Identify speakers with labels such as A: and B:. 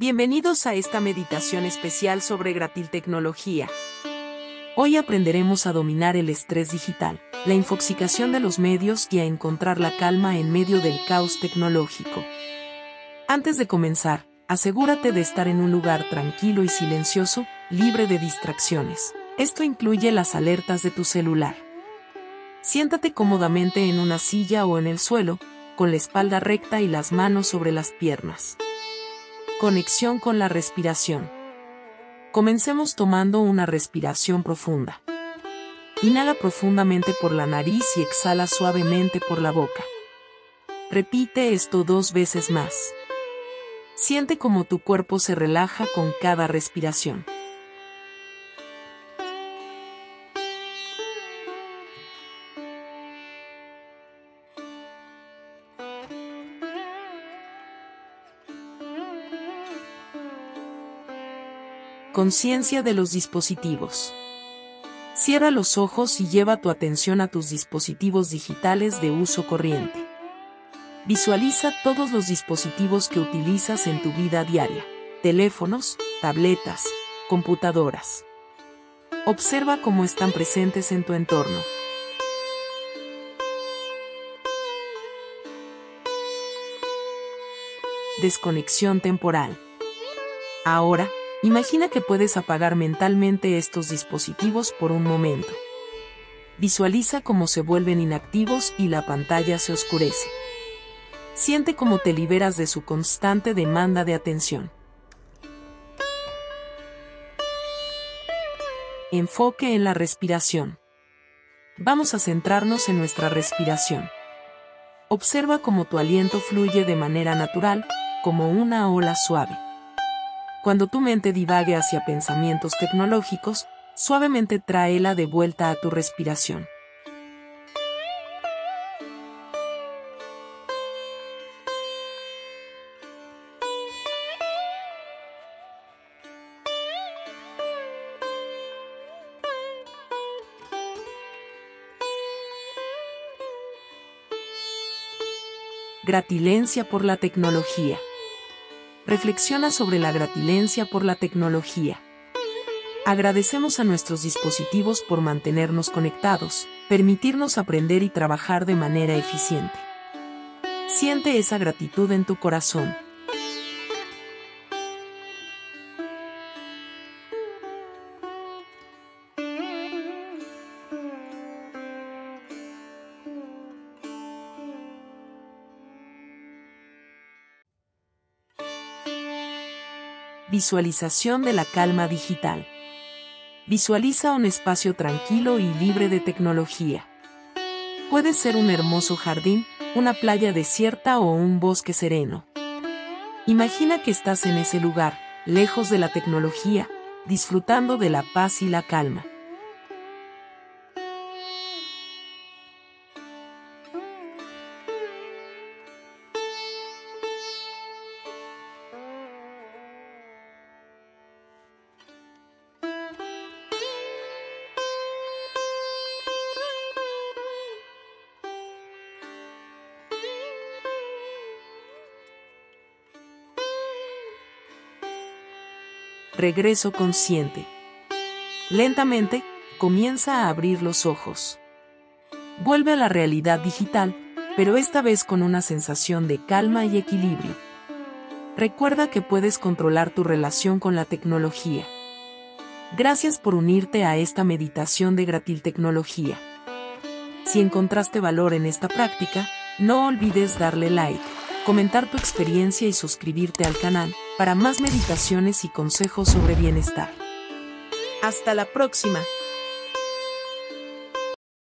A: Bienvenidos a esta meditación especial sobre gratiltecnología. Hoy aprenderemos a dominar el estrés digital, la infoxicación de los medios y a encontrar la calma en medio del caos tecnológico. Antes de comenzar, asegúrate de estar en un lugar tranquilo y silencioso, libre de distracciones. Esto incluye las alertas de tu celular. Siéntate cómodamente en una silla o en el suelo, con la espalda recta y las manos sobre las piernas. Conexión con la respiración. Comencemos tomando una respiración profunda. Inhala profundamente por la nariz y exhala suavemente por la boca. Repite esto dos veces más. Siente cómo tu cuerpo se relaja con cada respiración. Conciencia de los dispositivos. Cierra los ojos y lleva tu atención a tus dispositivos digitales de uso corriente. Visualiza todos los dispositivos que utilizas en tu vida diaria. Teléfonos, tabletas, computadoras. Observa cómo están presentes en tu entorno. Desconexión temporal. Ahora, Imagina que puedes apagar mentalmente estos dispositivos por un momento. Visualiza cómo se vuelven inactivos y la pantalla se oscurece. Siente cómo te liberas de su constante demanda de atención. Enfoque en la respiración. Vamos a centrarnos en nuestra respiración. Observa cómo tu aliento fluye de manera natural, como una ola suave. Cuando tu mente divague hacia pensamientos tecnológicos, suavemente tráela de vuelta a tu respiración. Gratilencia por la tecnología reflexiona sobre la gratilencia por la tecnología. Agradecemos a nuestros dispositivos por mantenernos conectados, permitirnos aprender y trabajar de manera eficiente. Siente esa gratitud en tu corazón. Visualización de la calma digital. Visualiza un espacio tranquilo y libre de tecnología. Puede ser un hermoso jardín, una playa desierta o un bosque sereno. Imagina que estás en ese lugar, lejos de la tecnología, disfrutando de la paz y la calma. Regreso consciente. Lentamente, comienza a abrir los ojos. Vuelve a la realidad digital, pero esta vez con una sensación de calma y equilibrio. Recuerda que puedes controlar tu relación con la tecnología. Gracias por unirte a esta meditación de gratiltecnología. Si encontraste valor en esta práctica, no olvides darle like, comentar tu experiencia y suscribirte al canal para más meditaciones y consejos sobre bienestar. Hasta la próxima.